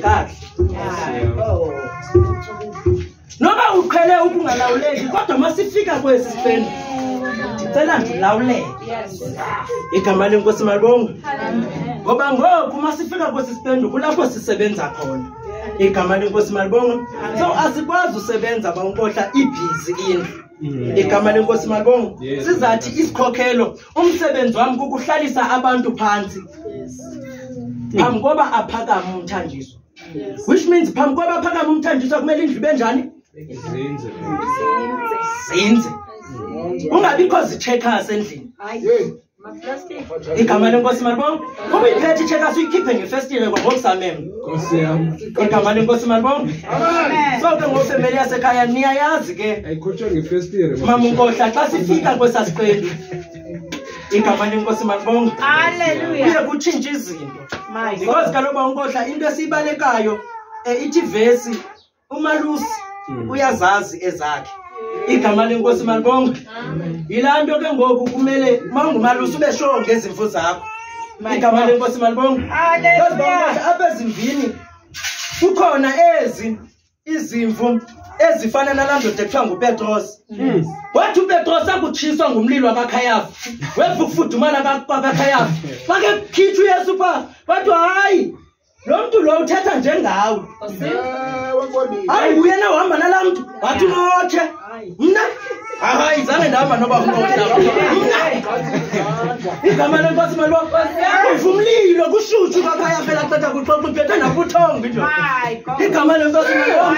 Kahle. Oh. Noma uqhele ukungalawuleki kodwa masifika kwesi sifeni ndicela ndilawuleke igama lenkosi malibongo ngoba ngoku masifika kwesi sifeni kulapho sisebenza khona igama lenkosi malibongo so asikwazi usebenza bankohla ibhizi indlu Mm. igama lenkosi malibongo sizathi isikhokelo umsebenzi wam kukuhlalisa abantu phantsi phambi koba aphakame umthandiso which means phambi koba aphakame umthandiso kumele indlu ibe njani zinze ungabikho zitshekhase endlini igama lenkosi malibonga uma iphethe itsheka suyikhiphe ngefestile kwangomsamem igama lenkosi malibonga so ke ngofemeli yasekhaya niyayazi ke mama unkohla xa sifika kwesaa siqendi igama lenkosi malibonga kuye kutshintshe izinto because kaloba unkohla into esiyibalekayo um ithi vesi umalusi hmm. uyazazi ezakhe igama lenkosi malibonga yilaa nto ke ngoku kumele uma ungumalusi ube sho ngezimfo zakho igama lenkosi malibonga apha ezimvini kukhona ezi izimvu ezifana nalaa ndoda ekuthiwa ngupetros hmm. wathi upetros akutshiswa ngumlilo wakakhayafa webhufudumana kwakakhayafa bakekhitshwa uyesu phaa wathi hayi lo mntu lo uthetha njengawe hayi nguye na uhamba nalaa mntu wathi unotshe mna hayi zange ndihamba noba mnotha mna igama lenkosi maliwa uvumlilo kushutshu kakhaya phela cetha kuxoxa uphethe nakuthongo into igama lenkosi maliwa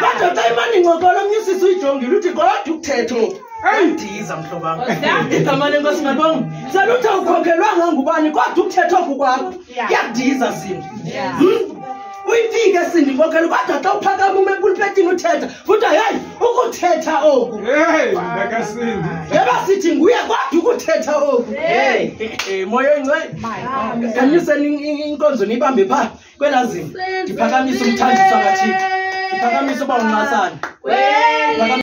kodwa xa imane incokola omnye usisi uyijongile uthi kodwa ukuthetho andiza mhlobam igama lenkosi maliwa seluthe ukhokhelwanga ngubani kodwa ukuthetho kukwakho kuyadiza zinto Hmm? uyifike sindi mbokelo kodwa xa uphakama ume epulpetini uthetha futhi heyi ukuthetha oku Hey, ndakasindi. yeba sithi nguye kodwa ukuthetha oku Hey. Hey, moya oyingcwele khanyiseni in- in- inkonzo niyibambe phaa kwelaa zinto ndiphakamisa umthandiso kathixo ndiphakamisa uba unqasana Kweli.